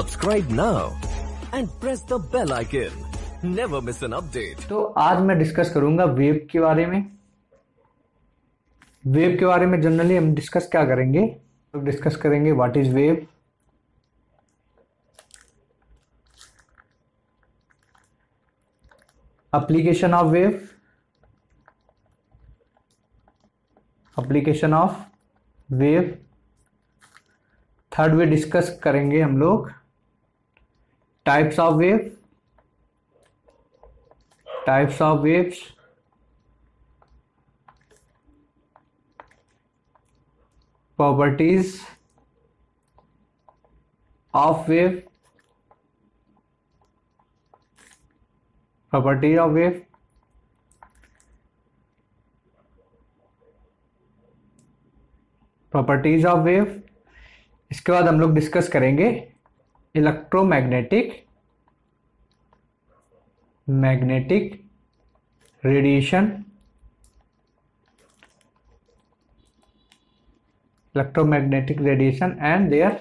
Subscribe now and press the bell icon. Never miss an update. तो आज मैं discuss करूँगा वेब के बारे में। वेब के बारे में जनरली हम डिस्कस क्या करेंगे? डिस्कस करेंगे what is web application of wave application of wave third way discuss करेंगे हम लोग। Types of wave types of waves properties of wave property of wave properties of wave इसके बाद हम लोग डिस्कस करेंगे electromagnetic magnetic radiation electromagnetic radiation and their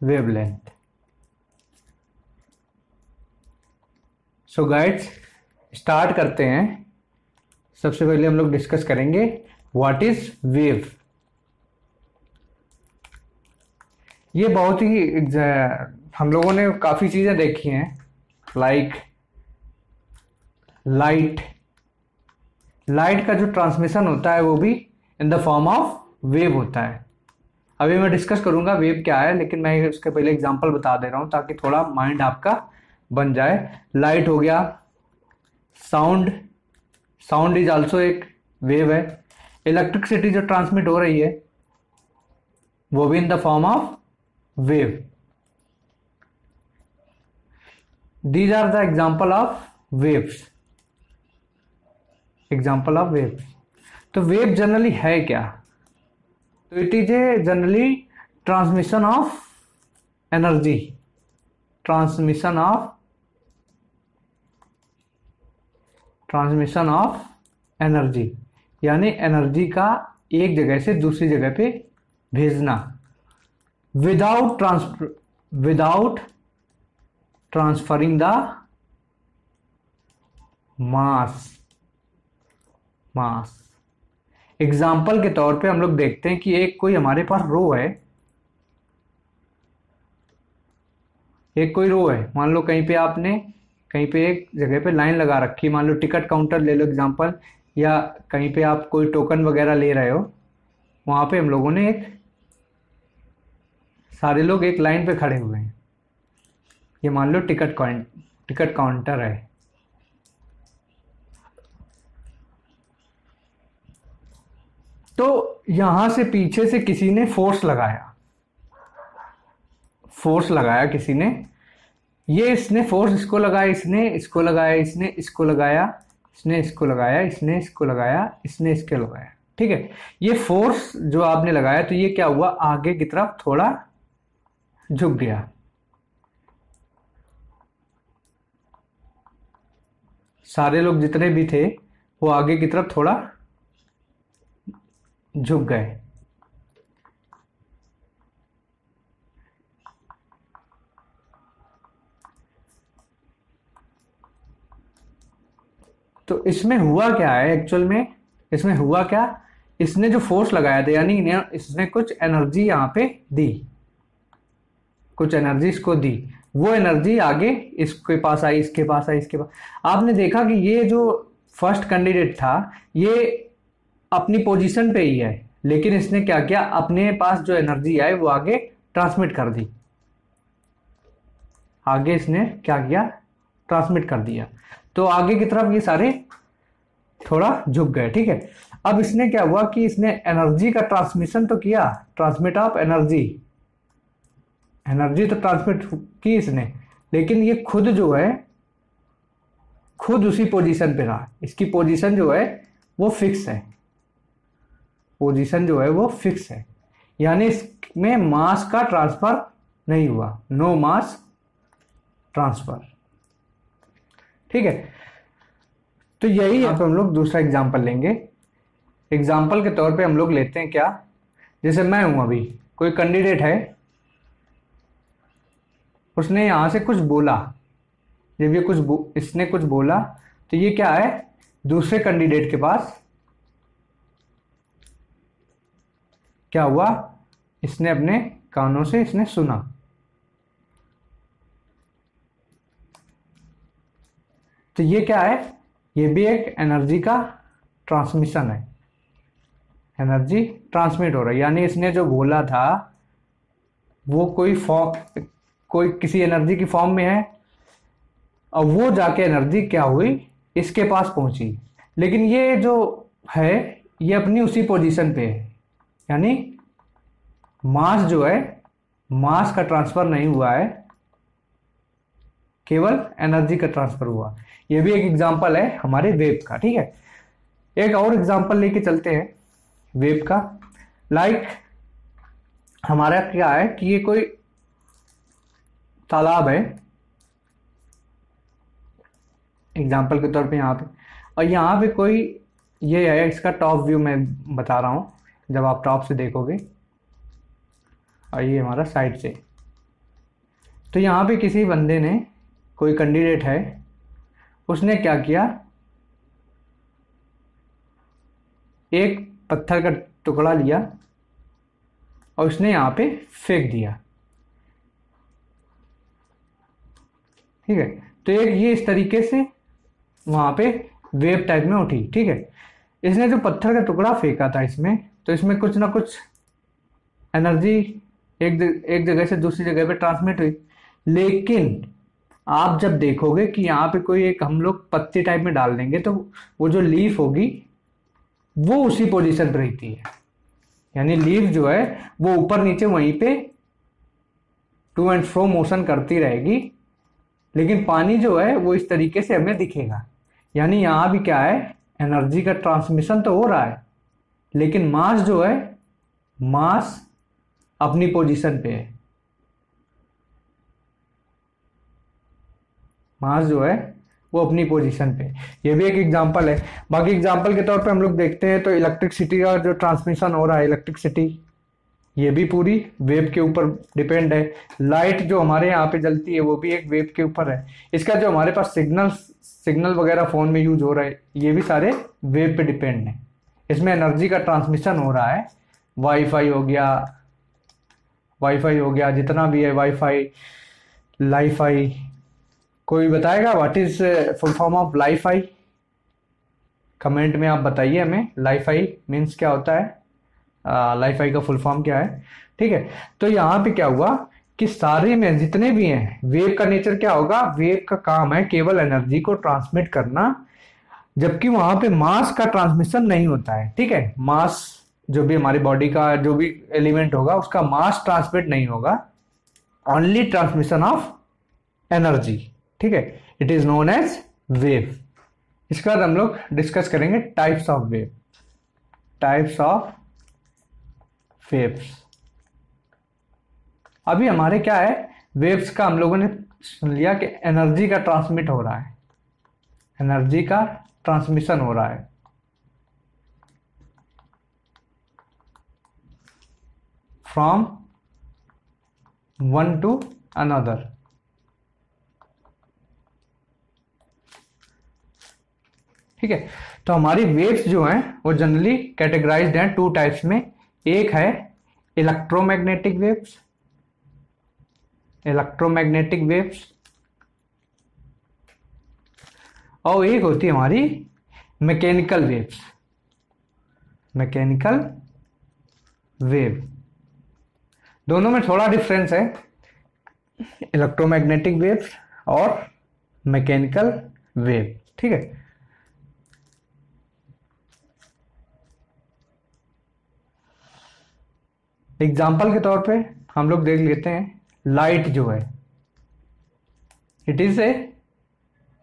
wavelength so guides start करते हैं। सबसे पहले हम लोग डिस्कस करेंगे व्हाट इज़ वेव ये बहुत ही हम लोगों ने काफ़ी चीज़ें देखी हैं लाइक लाइट लाइट का जो ट्रांसमिशन होता है वो भी in the form of wave होता है। अभी मैं डिस्कस करूँगा वेव क्या है, लेकिन मैं उसके पहले एग्जांपल बता दे रहा हूँ ताकि थोड़ा माइंड आपका बन जाए। लाइट हो गया। साउंड साउंड इज़ आल्सो एक वेव है। इलेक्ट्रिसिटी जो ट्रांसमिट हो रही है, वो भी in the form of wave. These are the example of waves. Example of waves. तो वेव जनरली है क्या तो it is a generally transmission of energy transmission of transmission of energy यानी एनर्जी का एक जगह से दूसरी जगह पे भेजना without transfer without transferring the mass mass example के तौर पे हम लोग देखते हैं कि एक कोई हमारे पास रो है। एक कोई रो है। मान लो कहीं पे आपने, कहीं पे एक जगह पे लाइन लगा रखी, मान लो टिकट काउंटर ले लो एग्ज़ाम्पल या कहीं पे आप कोई टोकन वगैरह ले रहे हो, वहाँ पे हम लोगों ने एक सारे लोग एक लाइन पे खड़े हुए हैं। ये मान लो टिकट टिकट काउंटर है। तो यहाँ से पीछे से किसी ने फोर्स लगाया। फोर्स लगाया किसी ने। ये इसने फोर्स इसको लगाया, इसने इसको लगाया, इसने इसको लगाया, इसने इसको लगाया, इसने इसको लगाया, इसने इसके लगाया। ठीक है? ये फोर्स जो आपने लगाया तो ये क्या हुआ? आगे की तरफ़ थोड़ा झुक गया। सारे लोग जितने भी थे, वो आगे की तरफ़ थोड़ा झुक गए। तो इसमें हुआ क्या है? एक्चुअल में इसमें हुआ क्या? इसने जो फोर्स लगाया था, यानी इसने कुछ एनर्जी यहाँ पे दी। कुछ एनर्जी इसको दी। वो एनर्जी आगे इसके पास आई, इसके पास आई, इसके पास। आपने देखा कि ये जो फ़र्स्ट कैंडिडेट था, ये अपनी पोजीशन पे ही है। लेकिन इसने क्या किया? अपने पास जो एनर्जी आई, वो आगे ट्रांसमिट कर दी। आगे इसने क्या किया? ट्रांसमिट कर दिया। तो आगे की तरफ़ ये सारे थोड़ा झुक गए, ठीक है? अब इसने क्या हुआ कि इसने एनर्जी का ट्रांसमिशन तो किया। ट्रांसमिट ऑफ़ एनर्जी एनर्जी तो ट्रांसमिट की इसने, लेकिन ये खुद जो है, खुद उसी पोजीशन पे रहा। इसकी पोजीशन जो है, वो फिक्स है। पोजीशन जो है, वो फिक्स है। यानी इसमें मास का ट्रांसफ़र नहीं हुआ। No mass transfer. ठीक है? तो यही है तो हम लोग दूसरा एग्जांपल लेंगे। एग्जांपल के तौर पे हम लोग लेते हैं क्या? जैसे मैं हूँ अभी, कोई कैंडिडेट है उसने यहाँ से कुछ बोला। जब ये कुछ इसने कुछ बोला तो ये क्या है? दूसरे कैंडिडेट के पास क्या हुआ? इसने अपने कानों से इसने सुना। तो ये क्या है? ये भी एक एनर्जी का ट्रांसमिशन है। एनर्जी ट्रांसमिट हो रहा है। यानी इसने जो बोला था, वो कोई फॉर्म कोई किसी एनर्जी की फॉर्म में है और वो जाके एनर्जी क्या हुई? इसके पास पहुँची। लेकिन ये जो है ये अपनी उसी पोजीशन पे है। यानी मास जो है मास का ट्रांसफ़र नहीं हुआ है केवल एनर्जी का ट्रांसफ़र हुआ। ये भी एक एग्जांपल है हमारे वेब का ठीक है? एक और एग्जांपल लेके चलते हैं वेब का। लाइक like, हमारा क्या है कि ये कोई तालाब है। एग्ज़ाम्पल के तौर पे यहाँ पे। और यहाँ पे कोई ये है, इसका टॉप व्यू मैं बता रहा हूँ, जब आप टॉप से देखोगे। और ये हमारा साइड से। तो यहाँ पे किसी बंदे ने, कोई कैंडिडेट है, उसने क्या किया? एक पत्थर का टुकड़ा लिया और उसने यहाँ पे फेंक दिया। ठीक है? तो एक ये इस तरीके से वहाँ पे वेव टाइप में उठी, ठीक है? इसने जो पत्थर का टुकड़ा फेंका था इसमें तो इसमें कुछ ना कुछ एनर्जी एक एक जगह से दूसरी जगह पे ट्रांसमिट हुई। लेकिन आप जब देखोगे कि यहाँ पे कोई एक हम लोग पत्ती टाइप में डाल देंगे तो वो जो लीफ होगी, वो उसी पोजीशन पर रहती है। यानी लीफ जो है, वो ऊपर नीचे वहीं पे टू एंड फ्रो मोशन करती रहेगी। लेकिन पानी जो है, वो इस तरीके से हमें दिखेगा। यानी यहाँ भी क्या है, एनर्जी का ट्रांसमिशन तो हो रहा है, लेकिन मास जो है, मास अपनी पोजीशन पे है। मास जो है, वो अपनी पोजीशन पे ये भी एक एग्जांपल है। बाकी एग्जांपल के तौर पे हम लोग देखते हैं तो इलेक्ट्रिसिटी का जो ट्रांसमिशन हो रहा है इलेक्ट्रिसिटी ये भी पूरी वेव के ऊपर डिपेंड है। लाइट जो हमारे यहाँ पे जलती है, वो भी एक वेव के ऊपर है। इसका जो हमारे पास सिग्नल सिग्नल वगैरह फ़ोन में यूज़ हो रहा है, ये भी सारे वेव पे डिपेंड है। इसमें एनर्जी का ट्रांसमिशन हो रहा है। वाईफाई हो गया, वाईफाई हो गया, जितना भी है वाईफाई, लाईफाई। कोई बताएगा what is full form of lifi? Comment में आप बताइए हमें। लाईफाई मीन्स क्या होता है? लाईफाई का फुल फॉर्म क्या है? ठीक है? तो यहाँ पे क्या हुआ कि सारे में जितने भी हैं वेव का नेचर क्या होगा? वेव का काम है केवल एनर्जी को ट्रांसमिट करना, जबकि वहाँ पे मास का ट्रांसमिशन नहीं होता है। ठीक है? मास जो भी हमारी बॉडी का जो भी एलिमेंट होगा, उसका मास ट्रांसमिट नहीं होगा। ओनली ट्रांसमिशन ऑफ़ एनर्जी ठीक है? It is known as wave इसके बाद हम लोग डिस्कस करेंगे types of wave types of waves. अभी हमारे क्या है, वेव्स का हम लोगों ने सुन लिया कि एनर्जी का ट्रांसमिट हो रहा है। एनर्जी का ट्रांसमिशन हो रहा है। From one to another. ठीक है तो हमारी वेव्स जो हैं, वो जनरली कैटेगराइज्ड हैं टू टाइप्स में एक है इलेक्ट्रोमैग्नेटिक वेव्स इलेक्ट्रोमैग्नेटिक वेव्स और एक होती है हमारी मैकेनिकल वेव्स मैकेनिकल वेव दोनों में थोड़ा डिफरेंस है इलेक्ट्रोमैग्नेटिक वेव्स और मैकेनिकल वेव ठीक है? एग्ज़ाम्पल के तौर पे हम लोग देख लेते हैं लाइट जो है। It is a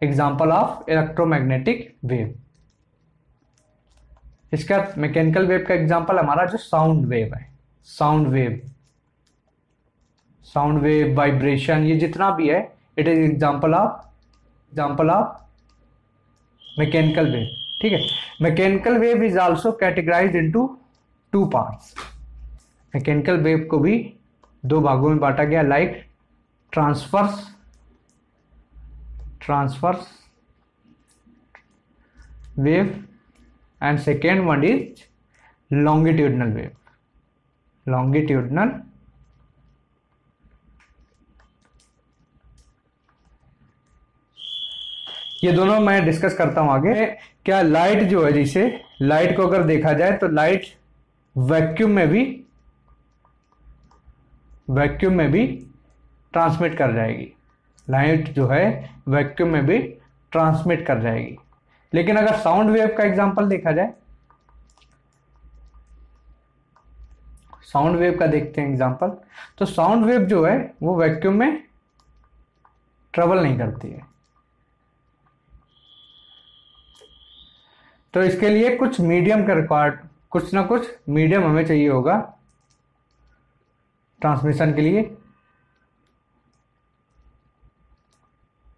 example of electromagnetic wave इसका मैकेनिकल वेव का एग्ज़ाम्पल हमारा जो साउंड वेव है। Sound wave sound wave vibration ये जितना भी है it is example of example of mechanical wave ठीक है? Mechanical wave is also categorise into two parts mechanical wave को भी दो भागों में बांटा गया like transverse transverse wave and second one is longitudinal wave. Longitudinal ये दोनों मैं डिस्कस करता हूँ आगे। क्या लाइट जो है जिसे लाइट को अगर देखा जाए तो लाइट वैक्यूम में भी वैक्यूम में भी ट्रांसमिट कर जाएगी। लाइट जो है वैक्यूम में भी ट्रांसमिट कर जाएगी। लेकिन अगर साउंड वेव का एग्जांपल देखा जाए साउंड वेव का देखते हैं एग्जांपल तो साउंड वेव जो है, वो वैक्यूम में ट्रेवल नहीं करती है। तो इसके लिए कुछ मीडियम का रिक्वायर्ड कुछ ना कुछ मीडियम हमें चाहिए होगा। ट्रांसमिशन के लिए।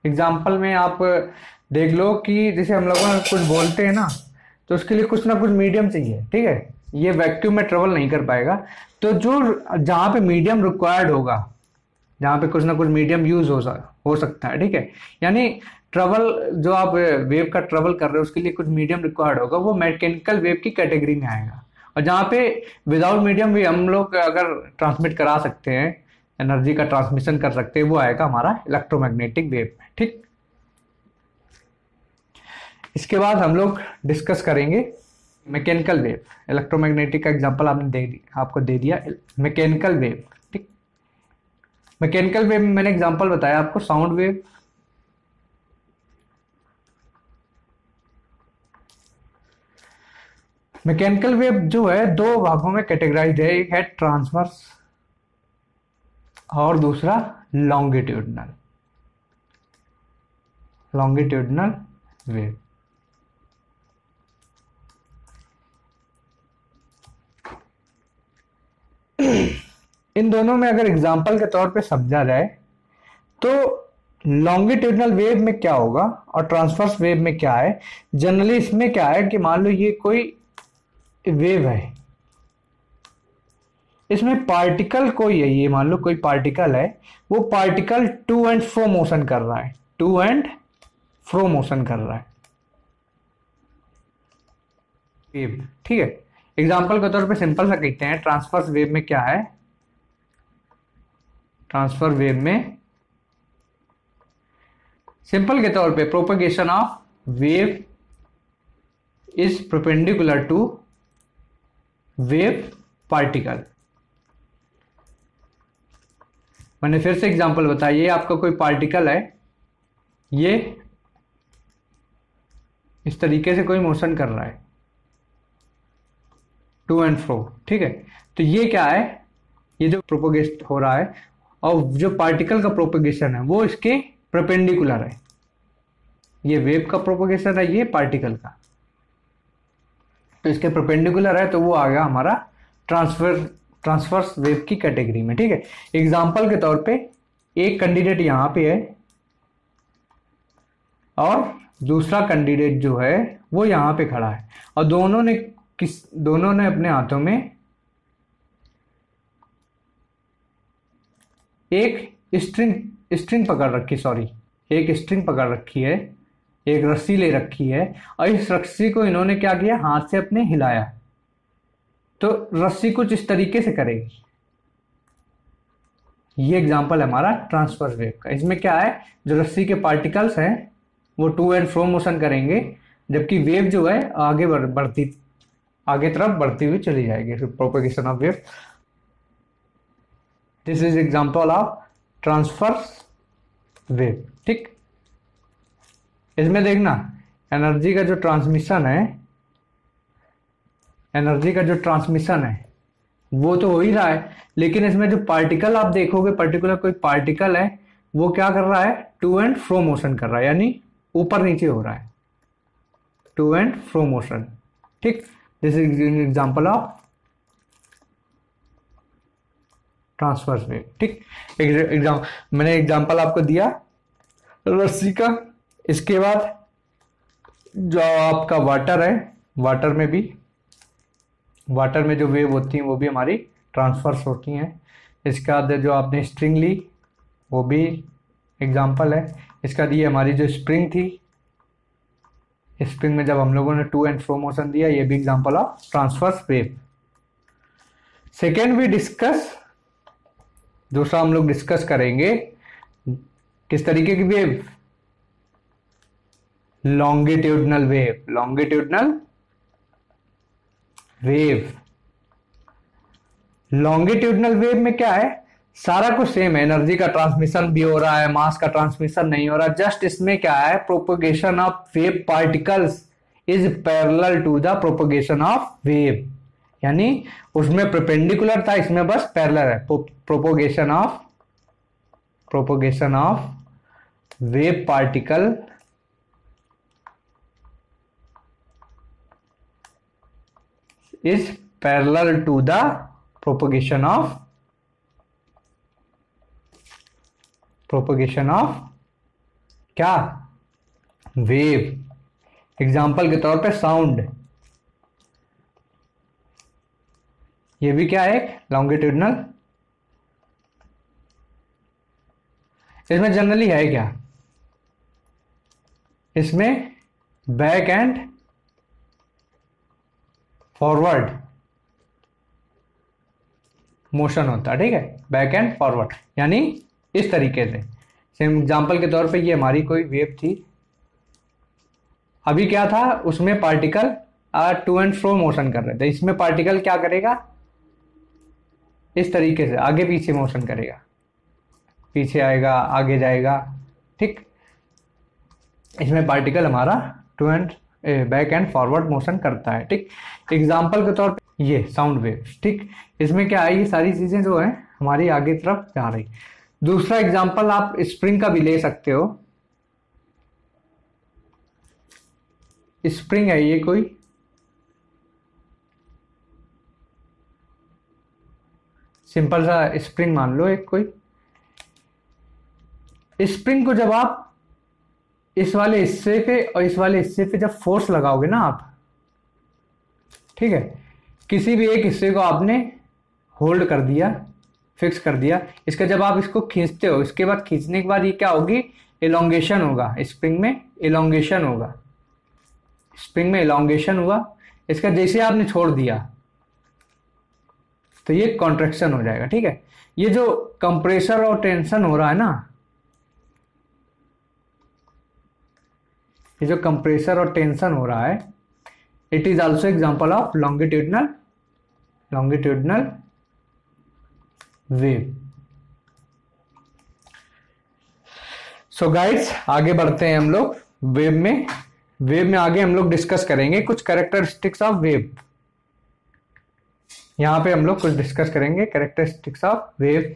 एग्ज़ाम्पल में आप देख लो कि जैसे हम लोगों कुछ बोलते हैं ना तो उसके लिए कुछ ना कुछ मीडियम चाहिए, ठीक है? ये वैक्यूम में ट्रेवल नहीं कर पाएगा। तो जो जहाँ पे मीडियम रिक्वायर्ड होगा, जहाँ पे कुछ ना कुछ मीडियम यूज़ हो हो सकता है, ठीक है? यानी ट्रेवल जो आप वेव का ट्रेवल कर रहे हो, उसके लिए कुछ मीडियम रिक्वायर्ड होगा, वो मैकेनिकल वेव की कैटेगरी में आएगा। और जहाँ पे विदाउट मीडियम भी हम लोग अगर ट्रांसमिट करा सकते हैं एनर्जी का ट्रांसमिशन कर सकते हैं, वो आएगा हमारा इलेक्ट्रोमैग्नेटिक वेव में, ठीक? इसके बाद हम लोग डिस्कस करेंगे मैकेनिकल वेव इलेक्ट्रोमैग्नेटिक का एग्जांपल आपने दे दिया आपको दे दिया मैकेनिकल वेव ठीक? मैकेनिकल वेव में मैंने एग्जांपल बताया आपको साउंड वेव मैकेनिकल वेव जो है, दो भागों में कैटेगराइज है। एक है ट्रांसवर्स और दूसरा लॉन्गिट्यूडनल लॉन्गिट्यूडनल वेव इन दोनों में अगर एग्ज़ाम्पल के तौर पे समझा जाए तो लॉन्गिट्यूडनल वेव में क्या होगा और ट्रांसफर्स वेव में क्या है? जनरली इसमें क्या है कि मान लो ये कोई वेव है। इसमें पार्टिकल कोई है ये मान लो कोई पार्टिकल है, वो particle to and fro motion कर रहा है। टू एंड फ्रो मोशन कर रहा है। वेव, ठीक है। एग्ज़ाम्पल के तौर पे सिंपल सा कहते हैं ट्रांसफर्स वेव में क्या है? ट्रांसफ़र वेव में सिंपल के तौर पे propagation of wave is perpendicular to wave particle मैंने फिर से एग्जांपल बताया ये आपका कोई पार्टिकल है, ये इस तरीके से कोई मोशन कर रहा है। टू एंड फ्रो ठीक है? तो ये क्या है? ये जो प्रोपोगेट हो रहा है, और जो पार्टिकल का प्रोपोगेशन है, वो इसके प्रपेंडिकुलर है। ये वेव का प्रोपोगेशन है, ये पार्टिकल का। तो इसके प्रपेंडिकुलर है तो वो आ गया हमारा ट्रांसफ़र ट्रांसफर्स वेव की कैटेगरी में, ठीक है? एग्ज़ाम्पल के तौर पे एक कैंडिडेट यहाँ पे है और दूसरा कैंडिडेट जो है, वो यहाँ पे खड़ा है। और दोनों ने किस, दोनों ने अपने हाथों में एक स्ट्रिंग स्ट्रिंग पकड़ रखी सॉरी एक स्ट्रिंग पकड़ रखी है। एक रस्सी ले रखी है और इस रस्सी को इन्होंने क्या किया? हाथ से अपने हिलाया। तो रस्सी कुछ इस तरीके से करेगी। ये एग्ज़ाम्पल है हमारा ट्रांसफ़र वेव का। इसमें क्या है? जो रस्सी के पार्टिकल्स हैं, वो टू एंड फ्रो मोशन करेंगे, जबकि वेव जो है, आगे बढ़, बढ़ती, आगे तरफ़ बढ़ती हुई चली जाएगी। Propagation of wave this is example of transverse wave ठीक? इसमें देखना एनर्जी का जो ट्रांसमिशन है एनर्जी का जो ट्रांसमिशन है, वो तो हो ही रहा है, लेकिन इसमें जो पार्टिकल आप देखोगे पर्टिकुलर कोई पार्टिकल है, वो क्या कर रहा है? टू एंड फ्रो मोशन कर रहा है, यानी ऊपर नीचे हो रहा है। टू एंड फ्रो मोशन ठीक? This is example of transverse wave ठीक? एग्ज़ाम मैंने एग्ज़ाम्पल आपको दिया, रस्सी का इसके बाद जो आपका वाटर है वाटर में भी वाटर में जो वेव होती हैं, वो भी हमारी ट्रांसफर्स होती हैं। इसके बाद जो आपने स्ट्रिंग ली, वो भी एग्ज़ाम्पल है। इसका दी हमारी जो स्प्रिंग थी स्प्रिंग में जब हम लोगों ने टू एंड फ्रो मोशन दिया, ये भी example of transverse wave second we discuss दूसरा हम लोग डिस्कस करेंगे, किस तरीके की wave longitudinal wave longitudinal wave longitudinal wave में क्या है? सारा कुछ सेम है। एनर्जी का ट्रांसमिशन भी हो रहा है मास का ट्रांसमिशन नहीं हो रहा। जस्ट इसमें क्या है? Propagation of wave particles is parallel to the propagation of wave यानी उसमें प्रपेंडिकुलर था, इसमें बस पैरेलल है। Propagation of propagation of wave particle is parallel to the propagation of propagation of क्या? वेव एग्ज़ाम्पल के तौर पे साउंड ये भी क्या है? लॉन्गिट्यूडनल इसमें जनरली है क्या? इसमें बैक एंड फॉरवर्ड मोशन होता है, ठीक है? बैक एंड फॉरवर्ड यानी इस तरीके से। सेम एग्जांपल के तौर पे ये हमारी कोई वेव थी। अभी क्या था? उसमें particle to and fro motion कर रहे थे। इसमें पार्टिकल क्या करेगा? इस तरीके से, आगे पीछे मोशन करेगा। पीछे आएगा, आगे जाएगा, ठीक? इसमें पार्टिकल हमारा to and back and forward motion करता है, ठीक? एग्ज़ाम्पल के तौर पर ये साउंड वेव ठीक? इसमें क्या है ये सारी चीज़ें जो है, हमारी आगे तरफ़ जा रही। दूसरा एग्ज़ाम्पल आप स्प्रिंग का भी ले सकते हो। स्प्रिंग है ये कोई। सिंपल सा स्प्रिंग मान लो एक कोई। स्प्रिंग को जब आप इस वाले हिस्से पे और इस वाले हिस्से पे जब फोर्स लगाओगे ना आप, ठीक है? किसी भी एक हिस्से को आपने होल्ड कर दिया फिक्स कर दिया। इसका जब आप इसको खींचते हो, इसके बाद खींचने के बाद ये क्या होगी? एलोंगेशन होगा। स्प्रिंग में एलोंगेशन होगा। स्प्रिंग में एलोंगेशन हुआ। इसका जैसे आपने छोड़ दिया तो ये कॉन्ट्रेक्शन हो जाएगा, ठीक है? ये जो कंप्रेशर और टेंशन हो रहा है ना ये जो कंप्रेसर और टेंशन हो रहा है it is also example of longitudinal longitudinal wave so guides आगे बढ़ते हैं हम लोग वेव में। वेव में आगे हम लोग डिस्कस करेंगे कुछ कैरेक्टरिस्टिक्स ऑफ़ वेव यहाँ पे हम लोग कुछ डिस्कस करेंगे characteristics of wave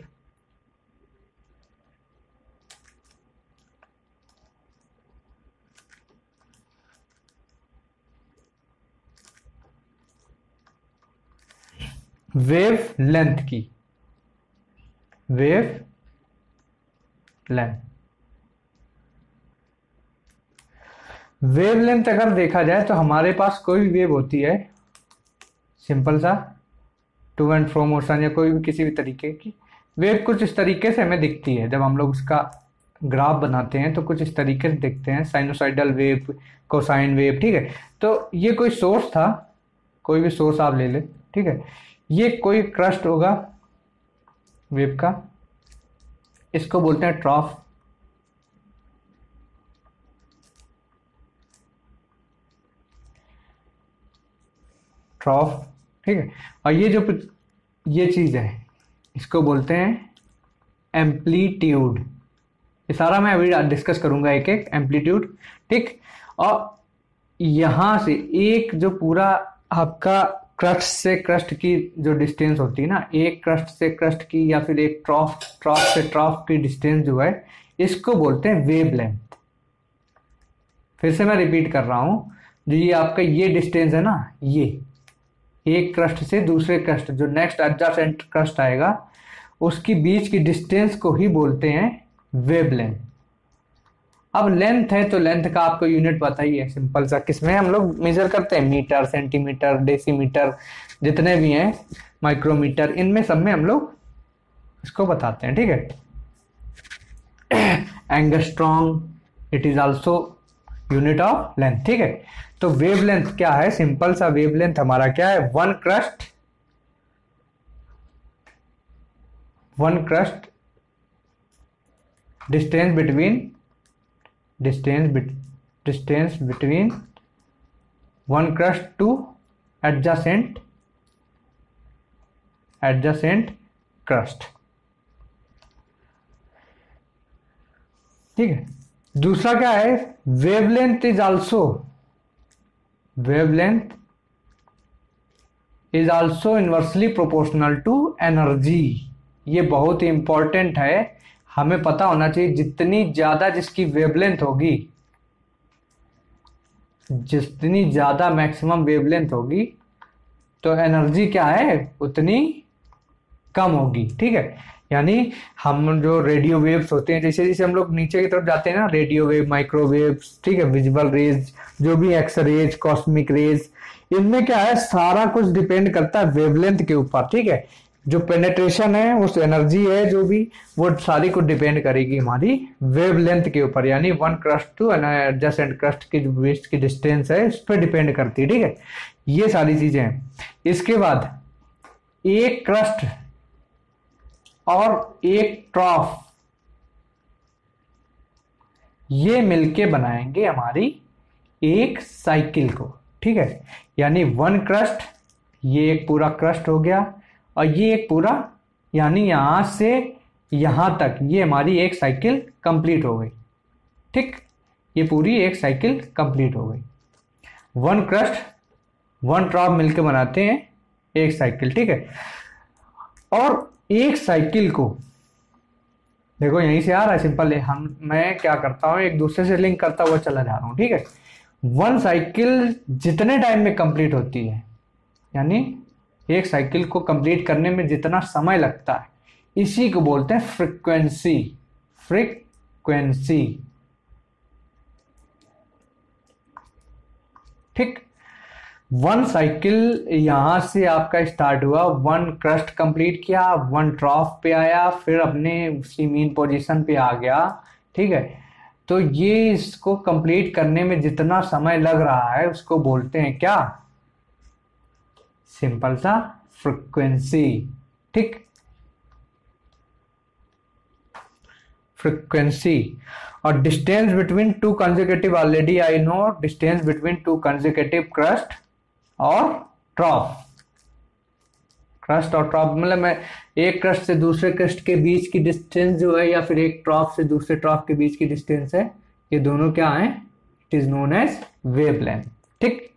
wavelength की। Wavelength. वेव लेंथ अगर देखा जाए तो हमारे पास कोई भी वेव होती है, सिंपल सा टू एंड फ्रो मोशन या कोई भी किसी भी तरीके की, वेव कुछ इस तरीके से हमें दिखती है। जब हम लोग उसका ग्राफ बनाते हैं तो कुछ इस तरीके से दिखते हैं साइनोसाइडल वेव कोसाइन वेव ठीक है? तो ये कोई सोर्स था, कोई भी सोर्स आप ले ले, ठीक है? ये कोई क्रस्ट होगा वेब का। इसको बोलते हैं ट्रॉफ ट्रॉफ ठीक है? और ये जो ये चीज़ है, इसको बोलते हैं एम्पलीट्यूड ये सारा मैं अभी डिस्कस करूँगा एक एक एम्पलीट्यूड ठीक? और यहाँ से एक जो पूरा आपका क्रस्ट से क्रस्ट की जो डिस्टेंस होती है ना, एक क्रस्ट से क्रस्ट की या फिर एक ट्रॉफ ट्रॉफ से ट्रॉफ की डिस्टेंस जो है, इसको बोलते हैं वेव लेंथ फिर से मैं रिपीट कर रहा हूँ, जो ये आपका ये डिस्टेंस है ना, ये, एक क्रस्ट से दूसरे क्रस्ट, जो नेक्स्ट एडजासेंट क्रस्ट आएगा, उसकी बीच की डिस्टेंस को ही बोलते हैं वेव लेंथ अब लेंथ है तो लेंथ का आपको यूनिट पता ही है सिंपल सा। किसमें हम लोग मेजर करते हैं? मीटर सेंटीमीटर डेसीमीटर जितने भी हैं माइक्रोमीटर इनमें सब में हम लोग इसको बताते हैं, ठीक है? Angstrom it is also unit of length ठीक है? तो वेवलेंथ क्या है? सिंपल सा वेवलेंथ हमारा क्या है? One crest one crest distance between distance distance between one crest to adjacent adjacent crest ठीक है? दूसरा क्या है? Wavelength is also wavelength is also inversely proportional to energy ये बहुत ही इंपॉर्टेंट है। हमें पता होना चाहिए जितनी ज़्यादा जिसकी वेवलेंथ होगी, जितनी ज़्यादा मैक्सिमम वेवलेंथ होगी तो एनर्जी क्या है? उतनी कम होगी, ठीक है? यानी हम जो रेडियो वेव्स होते हैं, जैसे जैसे हम लोग नीचे की तरफ़ जाते हैं ना रेडियो वेव माइक्रोवेव्स ठीक है? विजुअल रेज जो भी एक्स रेज कॉस्मिक रेज इनमें क्या है? सारा कुछ डिपेंड करता है वेवलेंथ के ऊपर, ठीक है? जो पेनेट्रेशन है, उस एनर्जी है जो भी, वो सारी को डिपेंड करेगी हमारी वेवलेंथ के ऊपर, यानी one crest to adjacent crest की वेस्ट की डिस्टेंस है, इस पर डिपेंड करती है, ठीक है? ये सारी चीज़ें हैं। इसके बाद, एक क्रस्ट और एक ट्रॉफ ये मिलके बनाएँगे हमारी एक साइकिल को, ठीक है? यानी वन क्रस्ट ये एक पूरा क्रस्ट हो गया और ये एक पूरा, यानी यहाँ से यहाँ तक, ये हमारी एक साइकिल कंप्लीट हो गई। ठीक? ये पूरी एक साइकिल कंप्लीट हो गई। वन क्रस्ट वन ट्रॉप मिलके बनाते हैं एक साइकिल ठीक है? और एक साइकिल को, देखो यहीं से आ रहा है सिंपल है। हम, मैं क्या करता हूँ, एक दूसरे से लिंक करता हुआ चला जा रहा हूँ, ठीक है? वन साइकिल जितने टाइम में कंप्लीट होती है, यानी एक साइकिल को कंप्लीट करने में जितना समय लगता है। इसी को बोलते हैं फ्रिक्वेंसी फ्रिक्वेंसी ठीक? वन साइकिल यहाँ से आपका स्टार्ट हुआ वन क्रस्ट कंप्लीट किया वन ट्रॉफ पे आया, फिर अपने उसी मीन पोजीशन पे आ गया। ठीक है? तो ये इसको कंप्लीट करने में जितना समय लग रहा है, उसको बोलते हैं क्या? सिंपल सा फ्रिक्वेंसी, ठीक? फ्रिक्वेंसी। और distance between two consecutive already I know distance between two consecutive crest और ट्रॉफ। क्रस्ट और ट्रॉफ मतलब मैं एक क्रस्ट से दूसरे क्रस्ट के बीच की डिस्टेंस जो है या फिर एक ट्रॉफ से दूसरे ट्रॉफ के बीच की डिस्टेंस है, ये दोनों क्या है? It is known as wave ठीक?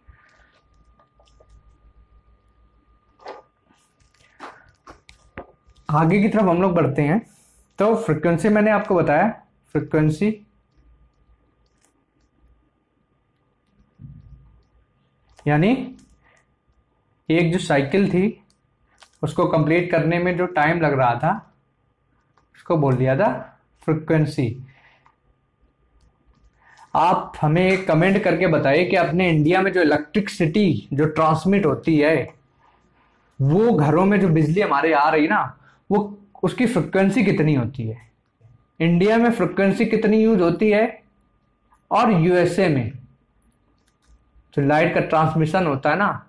आगे की तरफ़ हम लोग बढ़ते हैं। तो फ्रिक्वेंसी मैंने आपको बताया। फ्रिक्वेंसी यानी एक जो साइकिल थी, उसको कंप्लीट करने में जो टाइम लग रहा था, उसको बोल दिया था फ्रिक्वेंसी आप हमें कमेंट करके बताइए कि अपने इंडिया में जो इलेक्ट्रिकसिटी जो ट्रांसमिट होती है, वो घरों में जो बिजली हमारे आ रही ना वो उसकी फ्रिक्वेंसी कितनी होती है? इंडिया में फ्रिक्वेंसी कितनी यूज़ होती है? और यूएसए में? जो लाइट का ट्रांसमिशन होता है ना?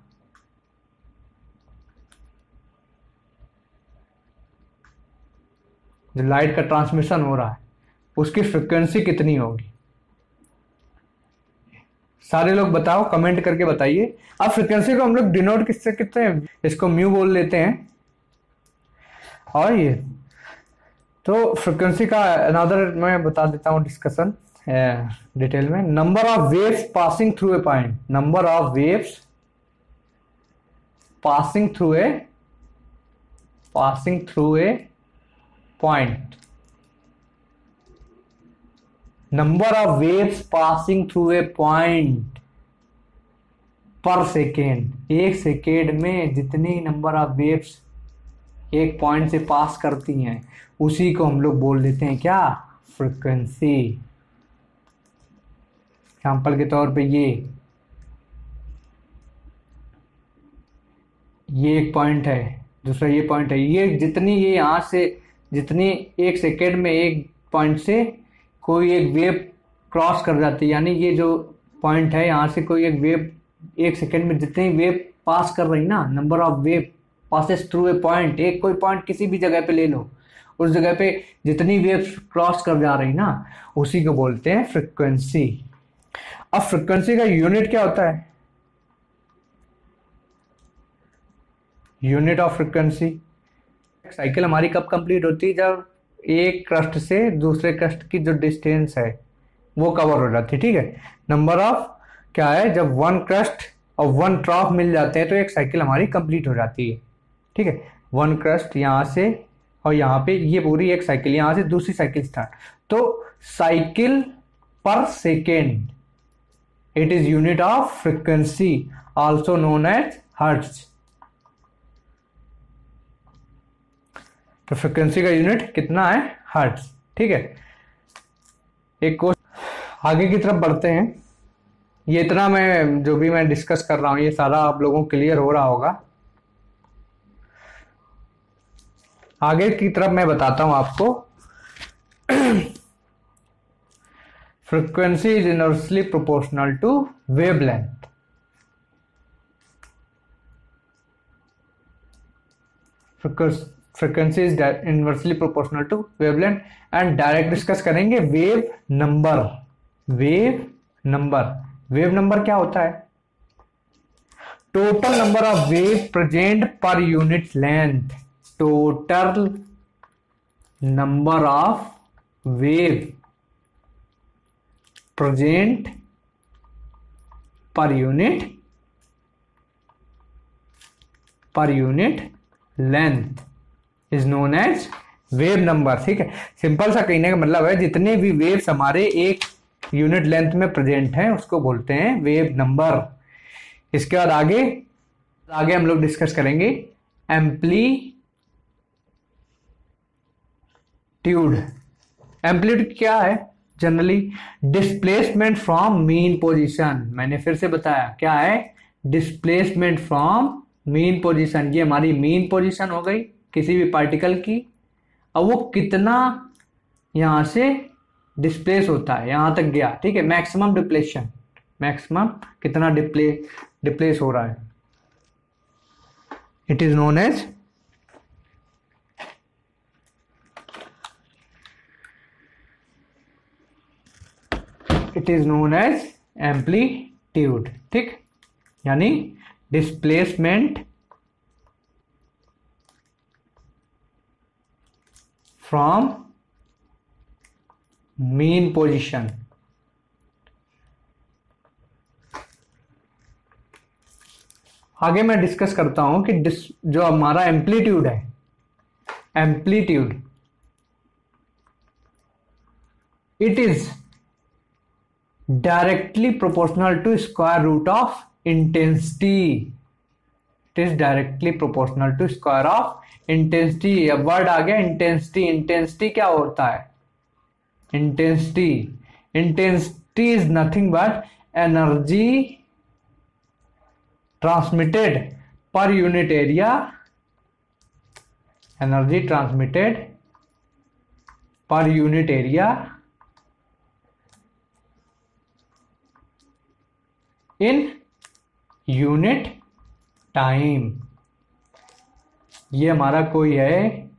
जो लाइट का ट्रांसमिशन हो रहा है, उसकी फ्रिक्वेंसी कितनी होगी? सारे लोग बताओ कमेंट करके बताइए। अब फ्रिक्वेंसी को हम लोग डिनोट किससे कितने इसको म्यू बोल लेते हैं? और ये। तो फ्रिक्वेंसी का अनदर मैं बता देता हूँ डिस्कशन डिटेल में। Number of waves passing through a point number of waves passing through a passing through a point number of waves passing through a point per second एक सेकेंड में जितनी number of waves एक point से pass करती हैं। उसी को हम लोग बोल देते हैं क्या? फ्रिक्वेंसी एग्ज़ाम्पल के तौर पे ये। ये एक पॉइंट है। दूसरा ये पॉइंट है। ये जितनी ये यहाँ से, जितनी एक सेकेंड में एक पॉइंट से कोई एक वेव क्रॉस कर जाती है। यानी ये जो पॉइंट है, यहाँ से कोई एक वेव एक सेकेंड में जितनी वेव पास कर रही ना number of wave passes through a point एक कोई पॉइंट किसी भी जगह पे ले लो। उस जगह पे जितनी वेव क्रॉस कर जा रही ना, उसी को बोलते हैं फ्रिक्वेंसी अब फ्रिक्वेंसी का यूनिट क्या होता है? यूनिट ऑफ़ फ्रिक्वेंसी साइकिल हमारी कब कंप्लीट होती है? जब एक क्रस्ट से दूसरे क्रस्ट की जो डिस्टेंस है, वो कवर हो जाती है, ठीक है? नंबर ऑफ़ क्या है? जब वन क्रस्ट और वन ट्रॉफ मिल जाते हैं तो एक साइकिल हमारी कंप्लीट हो जाती है। ठीक है? वन क्रस्ट यहाँ से और यहाँ पे ये पूरी एक साइकिल यहाँ से दूसरी साइकिल स्टार्ट तो cycle per second it is unit of frequency also known as hertz तो फ्रिक्वेंसी का यूनिट कितना है? हर्ट्ज ठीक है? एक क्वेश्चन आगे की तरफ़ बढ़ते हैं। ये इतना मैं जो भी मैं डिस्कस कर रहा हूँ, ये सारा आप लोगों को क्लियर हो रहा होगा। आगे की तरफ़ मैं बताता हूँ आपको। Frequency is inversely proportional to wavelength frequency is inversely proportional to wavelength and direct discuss करेंगे wave number wave number wave number क्या होता है? Total number of wave present per unit length total number of wave present per unit per unit length is known as wave number ठीक है? Simple सा कहने का मतलब है, जितने भी वेव्स हमारे एक यूनिट लेंथ में प्रेजेंट हैं, उसको बोलते हैं वेव नंबर इसके बाद आगे आगे हम लोग डिस्कस करेंगे एम्पलीट्यूड एम्पलीट्यूड क्या है? Generally displacement from mean position मैंने फिर से बताया, क्या है? डिस्प्लेसमेंट फ्रॉम मीन पोजीशन ये हमारी मीन पोजीशन हो गई किसी भी पार्टिकल की। अब वो कितना यहाँ से डिस्प्लेस होता है? यहाँ तक गया। ठीक है मैक्सिमम डिप्लेशन मैक्सिमम कितना डिप्ले डिप्लेस हो रहा है? It is known as it is known as amplitude ठीक? यानी डिस्प्लेसमेंट फ्रॉम मेन पोजिशन आगे मैं डिस्कस करता हूँ कि जो हमारा एम्पलीट्यूड है amplitude it is directly proportional to square root of intensity it is directly proportional to square of intensity अब वर्ड आ गया इंटेंसिटी इंटेंसिटी क्या होता है? Intensity intensity is nothing but energy transmitted per unit area. Energy transmitted per unit area in unit time ये हमारा कोई है,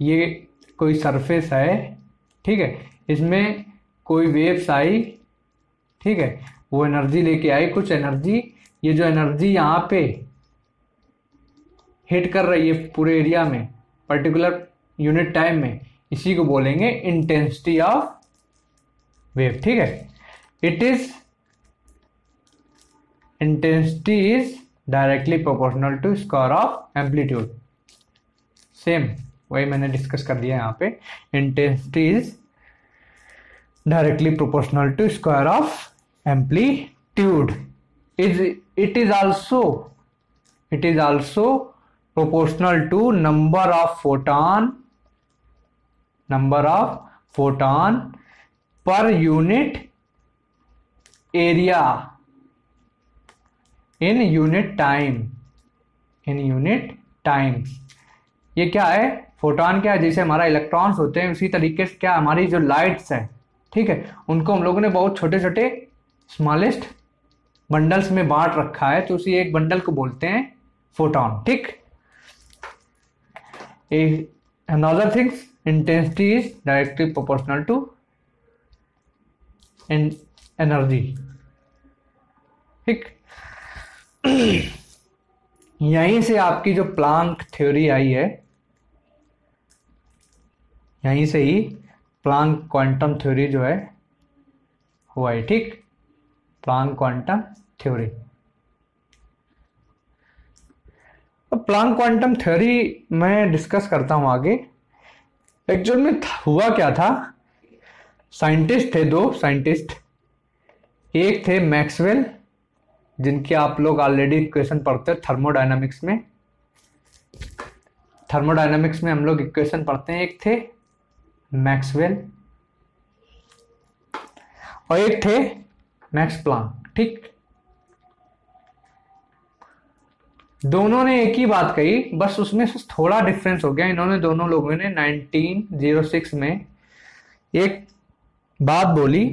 ये कोई सरफेस है, ठीक है? इसमें कोई वेव्स आई, ठीक है? वो एनर्जी लेके आई, कुछ एनर्जी ये जो एनर्जी यहाँ पे हिट कर रही है पूरे एरिया में पर्टिकुलर यूनिट टाइम में, इसी को बोलेंगे इंटेंसिटी ऑफ़ वेव ठीक है? It is intensity is directly proportional to square of amplitude same वही मैंने डिस्कस कर दिया यहाँ पे. Intensity is directly proportional to square of amplitude is it is also, it is also proportional to number of photon, number of photon per unit area. In unit time in unit time ये क्या है? Photon क्या है? जैसे हमारा electrons होते हैं, उसी तरीके से क्या हमारी जो लाइट्स है, ठीक है? उनको हम लोगों ने बहुत छोटे छोटे स्मॉलेस्ट बंडल्स में बांट रखा है तो उसी एक बंडल को बोलते हैं फोटोन ठीक? Things, intensity is directly proportional to in, energy, ठीक? यहीं से आपकी जो प्लांक थ्योरी आई है, यहीं से ही प्लांक क्वांटम थ्योरी जो है हुआ है ठीक? प्लांक क्वांटम थ्योरी अब प्लांक क्वांटम थ्योरी मैं डिस्कस करता हूँ आगे। एक्चुअल में हुआ क्या था? साइंटिस्ट थे दो साइंटिस्ट एक थे मैक्सवेल जिनके आप लोग ऑलरेडी इक्वेशन पढ़ते हो थर्मोडाइनमिक्स में। थर्मोडाइनमिक्स में हम लोग इक्वेशन पढ़ते हैं। एक थे मैक्सवेल और एक थे मैक्स प्लांक ठीक? दोनों ने एक ही बात कही, बस उसमें थोड़ा डिफरेंस हो गया। इन्होंने दोनों लोगों ने 1906 में एक बात बोली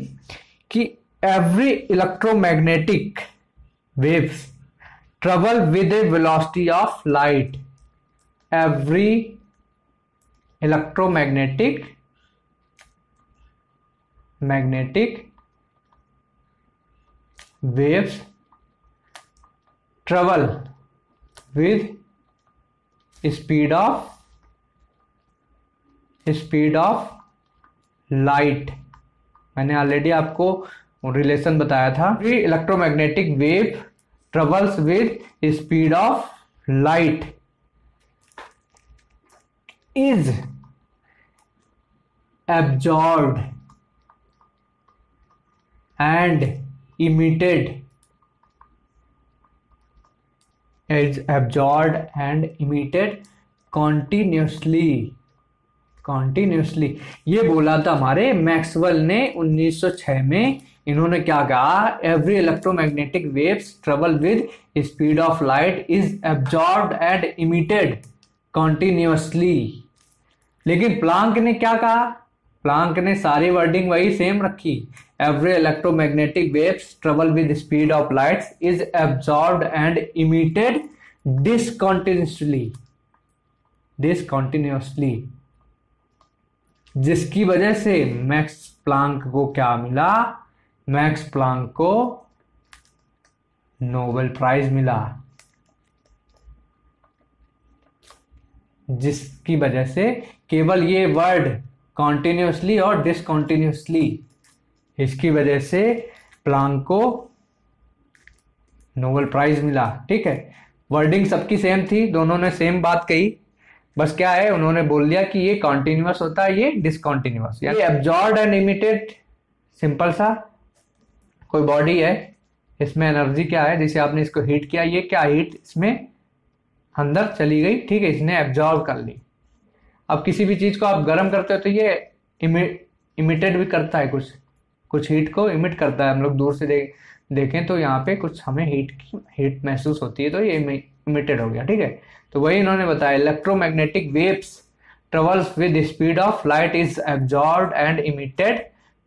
कि every electromagnetic waves travel with a velocity of light every electromagnetic magnetic waves travel with speed of speed of light मैंने ऑलरेडी आपको रिलेशन बताया था electromagnetic wave travels with speed of light is absorb and emitted is absorb and emitted continuously continuously ये बोला था हमारे Maxwell ने 1906 में इन्होंने क्या कहा? Every electromagnetic waves travel with speed of light is absorb and emitted continuously लेकिन प्लांक ने क्या कहा? प्लांक ने सारी वर्डिंग वही सेम रखी। Every electromagnetic waves travel with speed of light is absorb and emitted discontinuously discontinuously जिसकी वजह से मैक्स प्लांक को क्या मिला? मैक्स प्लांक को नोबेल प्राइज मिला। जिसकी वजह से केवल ये वर्ड कॉन्टिन्यूसली और डिसकॉन्टिन्यूसली इसकी वजह से प्लांक को नोबेल प्राइज मिला। ठीक है? वर्डिंग सबकी सेम थी, दोनों ने सेम बात कही। बस क्या है, उन्होंने बोल दिया कि ये कॉन्टिन्यूस होता है, ये डिसकॉन्टिन्यूस यानी एब्जॉर्ड एंड इमिटेड सिंपल सा। कोई बॉडी है, इसमें एनर्जी क्या है, जैसे आपने इसको हीट किया, ये क्या हीट इसमें अंदर चली गई, ठीक है, इसने एब्जॉर्व कर ली। अब किसी भी चीज़ को आप गर्म करते हो तो ये इमिटेड भी करता है कुछ कुछ हीट को इमिट करता है। हम लोग दूर से देख देखें तो यहाँ पे कुछ हमें हीट की हीट महसूस होती है तो ये इमिटेड हो गया, ठीक है। तो वही इन्होंने बताया electromagnetic waves travels with speed of light is absorb and emitted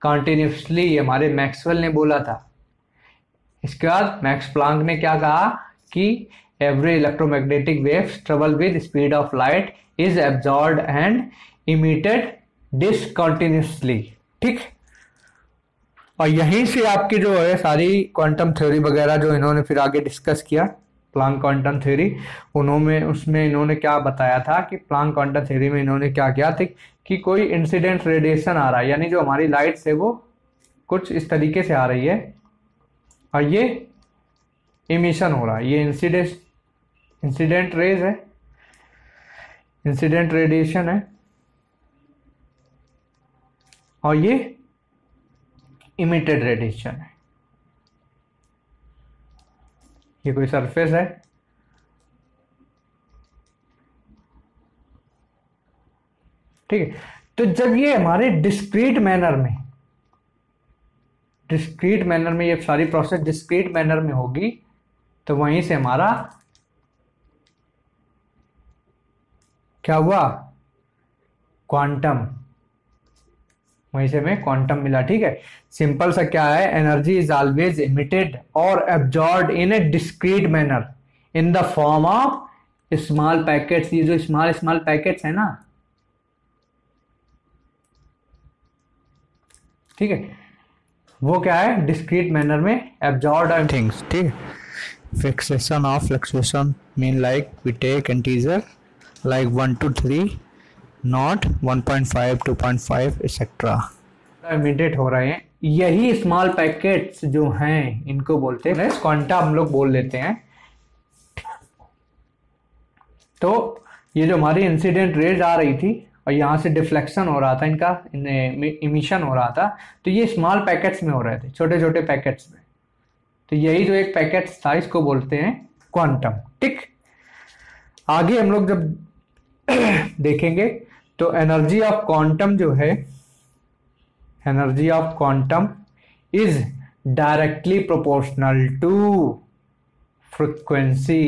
continuously हमारे मैक्सवेल ने बोला था। इसके बाद मैक्स प्लांक ने क्या कहा कि every electromagnetic waves travel with speed of light is absorb and emitted discontinuously ठीक? और यहीं से आपकी जो है सारी क्वांटम थ्योरी वगैरह जो इन्होंने फिर आगे डिस्कस किया प्लांक क्वांटम थ्योरी उन्होंने, उसमें इन्होंने क्या बताया था कि प्लांक क्वांटम थ्योरी में इन्होंने क्या किया? था कि कोई इंसिडेंट रेडिएशन आ रहा है। यानी जो हमारी लाइट है वो कुछ इस तरीके से आ रही है। और ये इमिशन हो रहा है। ये इंसिडेंट इंसिडेंट रेज है। इंसिडेंट रेडिएशन है। और ये इमिटेड रेडिएशन है। ये कोई सरफेस है। ठीक है? तो जब ये हमारे डिस्क्रीट मैनर में डिस्क्रीट मैनर में ये सारी प्रोसेस डिस्क्रीट मैनर में होगी तो वहीं से हमारा क्या हुआ? क्वांटम वहीं से हमें क्वांटम मिला, ठीक है? सिंपल सा क्या है? एनर्जी इज़ ऑलवेज इमिटेड और absorbed in a discrete manner in the form of small packets ये जो स्मॉल स्मॉल पैकेट्स है ना ठीक है? वो क्या है? डिस्क्रीट मैनर में एब्जॉर्ड थिंग्स ठीक? है fixation of fluctuation mean like we take integer like one two three not one point five two point five etcetera emitted हो रहे हैं। यही स्मॉल पैकेट्स जो हैं इनको बोलते हैं। क्वांटा हम लोग बोल लेते हैं। तो ये जो हमारी इंसिडेंट रेज आ रही थी और यहाँ से डिफ्लेक्शन हो रहा था इनका इमिशन हो रहा था। तो ये स्मॉल पैकेट्स में हो रहे थे छोटे छोटे पैकेट्स में। तो यही जो एक पैकेट था, इसको बोलते हैं क्वांटम ठीक? आगे हम लोग जब देखेंगे तो एनर्जी ऑफ़ क्वांटम जो है energy of quantum is directly proportional to frequency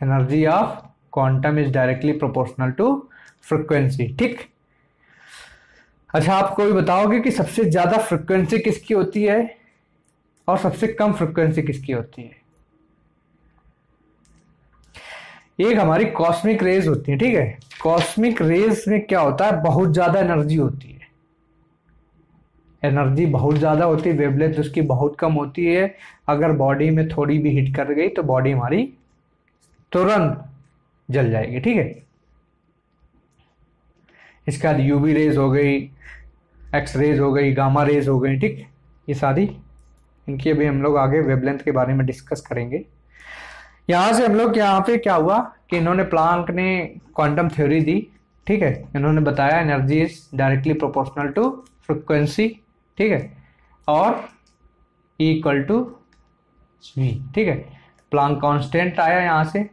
energy of quantum is directly proportional to frequency ठीक? अच्छा आप कोई बताओगे कि सबसे ज़्यादा फ्रिक्वेंसी किसकी होती है और सबसे कम फ्रिक्वेंसी किसकी होती है? एक हमारी कॉस्मिक रेज होती है, ठीक है? कॉस्मिक रेज में क्या होता है? बहुत ज़्यादा एनर्जी होती है। एनर्जी बहुत ज़्यादा होती है वेवलेंथ उसकी बहुत कम होती है। अगर बॉडी में थोड़ी भी हिट कर गई तो बॉडी हमारी तुरंत जल जाएगी, ठीक है? इसके बाद यूवी रेज हो गई एक्स रेज हो गई गामा रेज हो गई, ठीक? ये सारी, इनकी अभी हम लोग आगे वेवलेंथ के बारे में डिस्कस करेंगे। यहाँ से हम लोग, यहाँ पे क्या हुआ कि इन्होंने प्लांक ने क्वांटम थ्योरी दी, ठीक है? इन्होंने बताया energy is directly proportional to frequency ठीक है? और इक्वल टू वी ठीक है? प्लांक कांस्टेंट आया यहाँ से।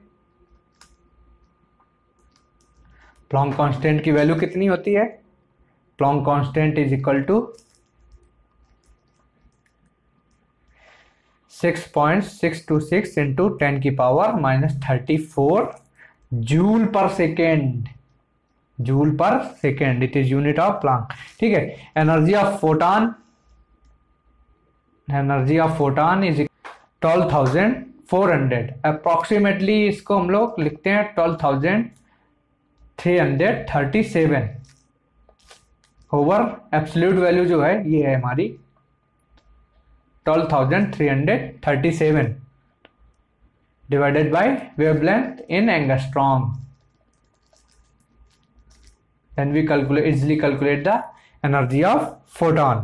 प्लॉन्ग कांस्टेंट की वैल्यू कितनी होती है? Planck constant is equal to six point six two six into ten की power minus thirty four joule per second, joule per second it is unit of Planck ठीक है? Energy of photon energy of photon is twelve thousand four hundred approximately इसको हम लोग लिखते हैं twelve thousand three hundred thirty seven over absolute value जो है, ये है हमारी twelve thousand three hundred thirty seven divided by wavelength in angstrom then we calculate easily calculate the energy of photon,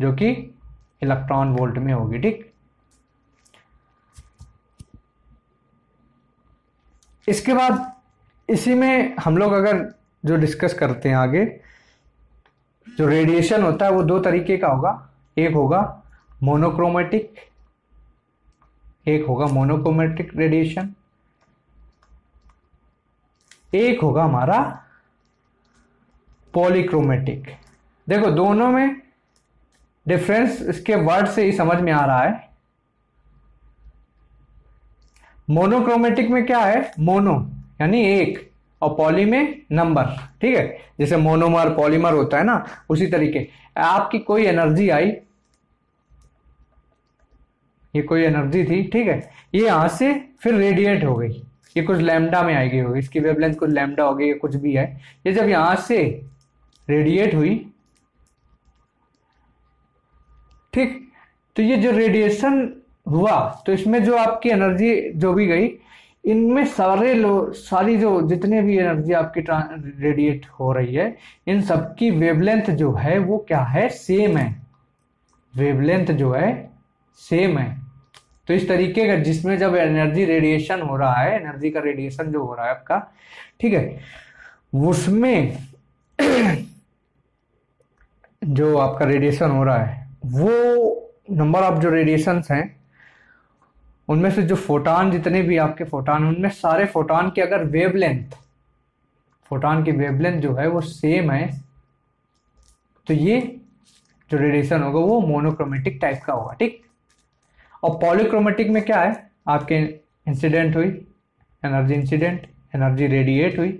जो कि इलेक्ट्रॉन वोल्ट में होगी, ठीक? इसके बाद इसी में हम लोग अगर जो डिस्कस करते हैं आगे, जो रेडिएशन होता है वो दो तरीके का होगा। एक होगा मोनोक्रोमेटिक एक होगा मोनोक्रोमेटिक रेडिएशन एक होगा हमारा पॉलीक्रोमेटिक देखो, दोनों में डिफरेंस इसके वर्ड से ही समझ में आ रहा है। मोनोक्रोमेटिक में क्या है? मोनो यानी एक, और पॉली में नंबर ठीक है? जैसे मोनोमर पॉलीमर होता है ना, उसी तरीके। आपकी कोई एनर्जी आई? ये कोई एनर्जी थी, ठीक है? ये यहाँ से फिर रेडिएट हो गई। ये कुछ लैमडा में आई गई होगी। इसकी वेवलेंथ कुछ लैमडा हो गई कुछ भी है। ये जब यहाँ से रेडिएट हुई, ठीक? तो ये जो रेडिएशन हुआ तो इसमें जो आपकी एनर्जी जो भी गई इनमें सारे लोग सारी जो जितने भी एनर्जी आपकी रेडिएट हो रही है, इन सबकी वेवलेंथ जो है, वो क्या है? सेम है। वेवलेंथ जो है सेम है। तो इस तरीके का जिसमें जब एनर्जी रेडिएशन हो रहा है एनर्जी का रेडिएशन जो हो रहा है आपका, ठीक है? उसमें जो आपका रेडिएशन हो रहा है, वो नंबर ऑफ़ जो रेडिएशन हैं उनमें से जो फोटान जितने भी आपके फोटान उनमें सारे फोटान की अगर वेवलेंथ फोटान की वेवलेंथ जो है वो सेम है तो ये जो रेडिएशन होगा वो मोनोक्रोमेटिक टाइप का होगा, ठीक? और पॉलीक्रोमेटिक में क्या है? आपके इंसिडेंट हुई एनर्जी इंसिडेंट एनर्जी रेडिएट हुई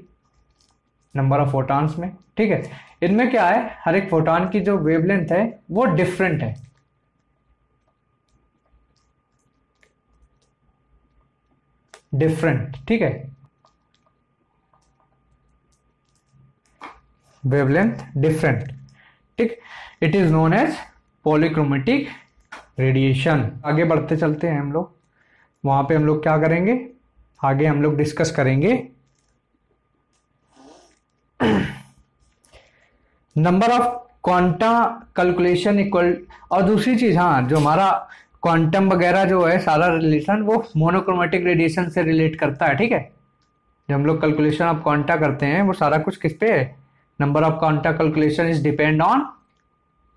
नंबर ऑफ़ फोटॉन्स में, ठीक है? इनमें क्या है? हर एक फोटॉन की जो वेवलेंथ है, वो डिफरेंट है। डिफरेंट ठीक है? वेवलेंथ डिफरेंट ठीक? It is known as polychromatic radiation आगे बढ़ते चलते हैं हम लोग। वहाँ पे हम लोग क्या करेंगे? आगे हम लोग डिस्कस करेंगे। Number of quanta calculation equal और दूसरी चीज़ हाँ जो हमारा क्वांटम वगैरह जो है, सारा रिलेशन वो मोनोक्रोमेटिक रेडिएशन से रिलेट करता है, ठीक है? जब हम लोग कैलकुलेशन ऑफ़ क्वांटा करते हैं, वो सारा कुछ किस पे है? Number of quanta calculation is depend on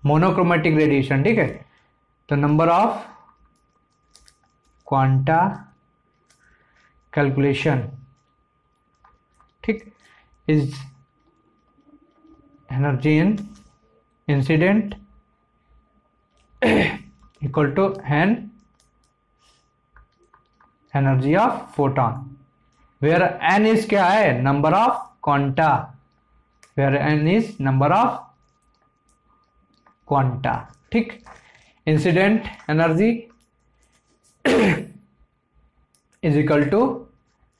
monochromatic radiation ठीक है? तो नंबर ऑफ़ क्वांटा कैलकुलेशन ठीक is energy in incident equal to N energy of photon where N is क्या है? Number of quanta where N is number of quanta ठीक? Incident energy is equal to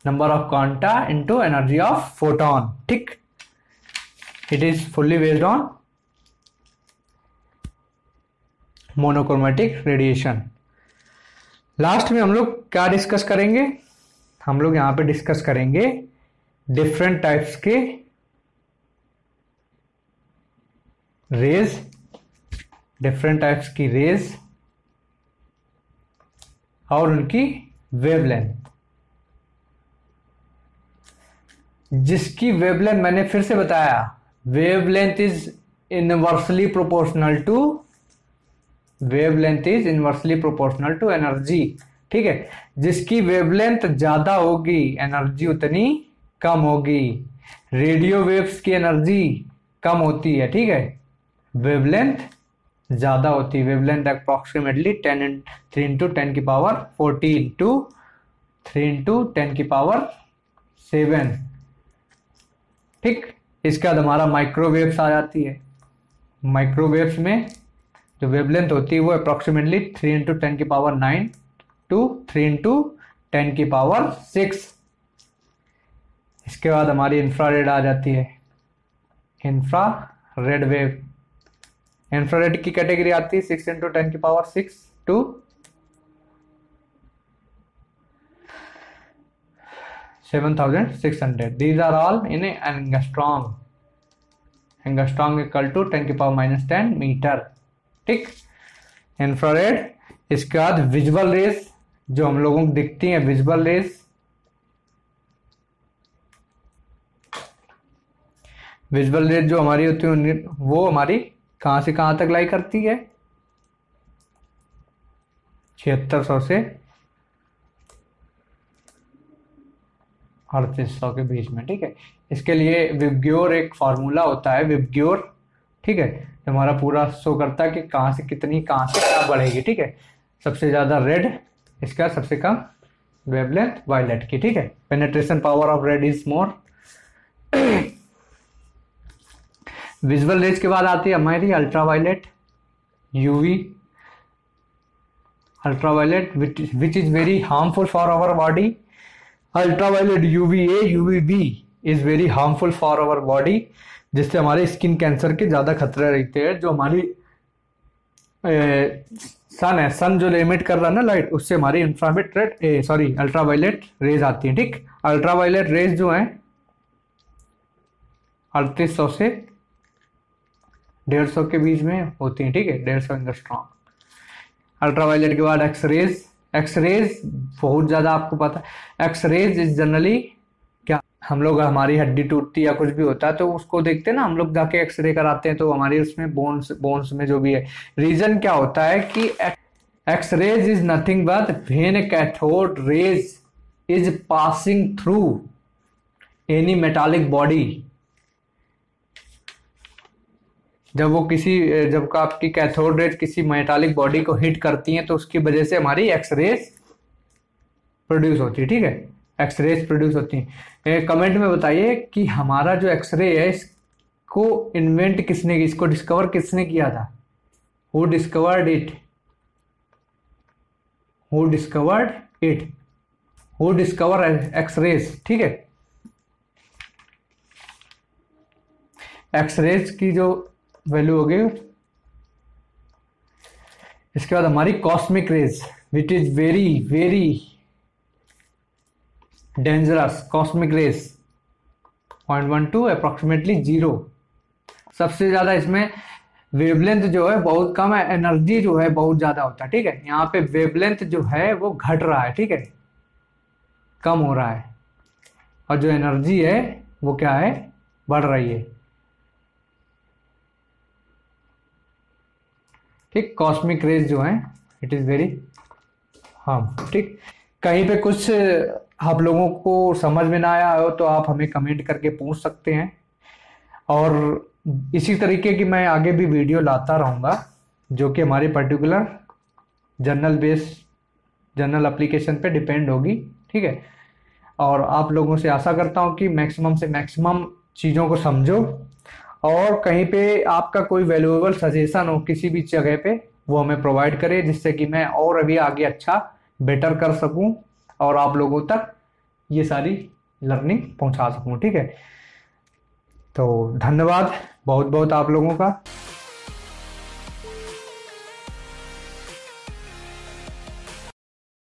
number of quanta into energy of photon ठीक? It is fully based on monochromatic radiation last में हम लोग क्या discuss करेंगे? हम लोग यहाँ पे डिस्कस करेंगे डिफरेंट टाइप्स के रेज डिफरेंट टाइप्स की रेज और उनकी वेवलेंथ जिसकी वेवलेंथ मैंने फिर से बताया wavelength is inversely proportional to wavelength is inversely proportional to energy ठीक है? जिसकी वेवलेंथ ज़्यादा होगी एनर्जी उतनी कम होगी. रेडियो वेव्स की एनर्जी कम होती है, ठीक है? वेवलेंथ ज़्यादा होती है. Wavelength approximately ten three into ten की power fourteen two three into ten की पावर सेवन ठीक? इसके बाद हमारा माइक्रोवेव्स आ जाती है. माइक्रोवेव्स में जो वेवलेंथ होती है वो अप्रोक्सीमेटली थ्री इंटू टेन की power nine two three into ten की पावर सिक्स इसके बाद हमारी इंफ्रारेड आ जाती है। इंफ्रा रेड वेव इंफ्रारेड की कैटेगरी आती है सिक्स इंटू टेन की power six two 7600 these are all in a angstrom. Angstrom equal to 10 की पावर माइनस टेन मीटर ठीक इंफ्रारेड इसके बाद विजुअल रेस जो हम लोगों को दिखती है विजुअल रेस विजुअल रेस जो हमारी होती है वो हमारी कहाँ से कहाँ तक लाई करती है? छिहत्तर सौ से अड़तीस सौ के बीच में, ठीक है? इसके लिए विबग्योर एक फार्मूला होता है विबग्योर ठीक है? हमारा पूरा शो करता है कि कहाँ से कितनी, कहाँ से क्या बढ़ेगी, ठीक है? सबसे ज़्यादा रेड इसका सबसे कम वेवलेंथ वायलेट की, ठीक है? Penetration power of red is more visual rays के बाद आती है हमारी ultra violet UV ultra violet which is very harmful for our body ultraviolet UVA UVB is very harmful for our body जिससे हमारे स्किन कैंसर के ज़्यादा खतरे रहते हैं जो हमारी ए, सन है। सन जो एमिट कर रहा है ना लाइट उससे हमारी इंफ्रामेट रेड सॉरी अल्ट्रावायलेट रेज आती है ठीक? अल्ट्रावायलेट रेज जो है अड़तीस सौ से डेढ़ सौ के बीच में होती है ठीक है? डेढ़ सौ इन स्ट्रॉन्ग अल्ट्रावायलेट के बाद एक्स रेज एक्सरेज बहुत ज़्यादा आपको पता है। एक्सरेज इज़ जनरली हम लोग हमारी हड्डी टूटती या कुछ भी होता है तो उसको देखते हैं ना, हम लोग जाके एक्सरे कराते हैं तो हमारी उसमें बोन्स बोन्स में जो भी है। रीजन क्या होता है कि X rays is nothing but when cathode rays is passing through any metallic body जब वो किसी, जब का आपकी कैथोड रेज किसी मेटालिक बॉडी को हिट करती है तो उसकी वजह से हमारी एक्सरेज प्रोड्यूस होती है, ठीक है? एक्सरेज प्रोड्यूस होती हैं। कमेंट में बताइए कि हमारा जो एक्सरे है, इसको इन्वेंट किसने की, इसको डिस्कवर किसने किया था? Who discovered it who discovered it who discover X rays ठीक है? एक्सरेज की जो वैल्यू हो गई, इसके बाद हमारी cosmic rays which is very very dangerous cosmic rays point one two approximately zero सबसे ज़्यादा इसमें वेवलेंथ जो है, बहुत कम है एनर्जी जो है, बहुत ज़्यादा होता है, ठीक है? यहाँ पे वेवलेंथ जो है, वो घट रहा है, ठीक है? कम हो रहा है। और जो एनर्जी है, वो क्या है? बढ़ रही है। ठीक कॉस्मिक रेज जो है इट इज़ वेरी हाँ ठीक? कहीं पे कुछ आप लोगों को समझ में ना आया हो तो आप हमें कमेंट करके पूछ सकते हैं। और इसी तरीके की मैं आगे भी वीडियो लाता रहूँगा, जो कि हमारे particular general base general application पे डिपेंड होगी, ठीक है? और आप लोगों से आशा करता हूँ कि मैक्सिमम से मैक्सिमम चीज़ों को समझो, और कहीं पे आपका कोई वैल्यूएबल सजेशन हो किसी भी जगह पे, वो हमें प्रोवाइड करे, जिससे कि मैं और अभी आगे अच्छा बेटर कर सकूँ। और आप लोगों तक ये सारी लर्निंग पहुँचा सकूँ, ठीक है? तो धन्यवाद बहुत बहुत आप लोगों का।